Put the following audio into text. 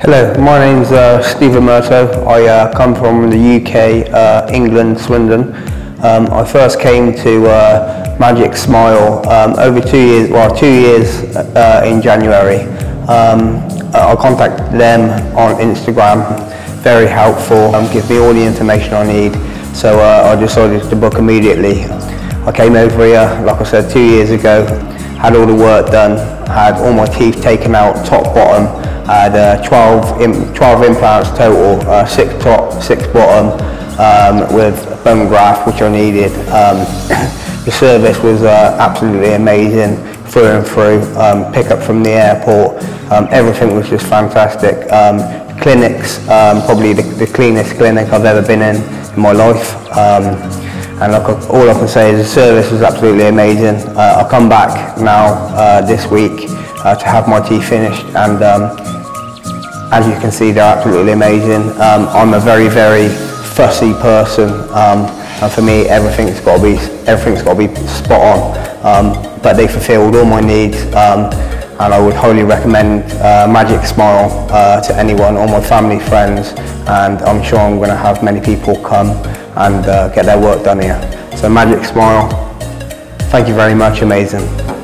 Hello, my name's uh, Stephen Murto. I uh, come from the UK, uh, England, Swindon. Um, I first came to uh, Magic Smile um, over two years, well, two years uh, in January. Um, I contacted them on Instagram, very helpful, um, give me all the information I need. So uh, I decided to book immediately. I came over here, like I said, two years ago, had all the work done, had all my teeth taken out, top, bottom, had uh, 12, Im 12 implants total, uh, six top, six bottom, um, with bone graft, which I needed. Um, the service was uh, absolutely amazing, through and through, um, pick up from the airport, um, everything was just fantastic. Um, clinics, um, probably the, the cleanest clinic I've ever been in in my life. Um, and like, all I can say is the service was absolutely amazing. Uh, I'll come back now uh, this week uh, to have my teeth finished and um, as you can see they're absolutely amazing. Um, I'm a very very fussy person um, and for me everything's got to be everything's got to be spot on um, but they fulfilled all my needs um, and I would highly recommend uh, Magic Smile uh, to anyone, all my family, friends, and I'm sure I'm going to have many people come and uh, get their work done here. So Magic Smile, thank you very much, amazing.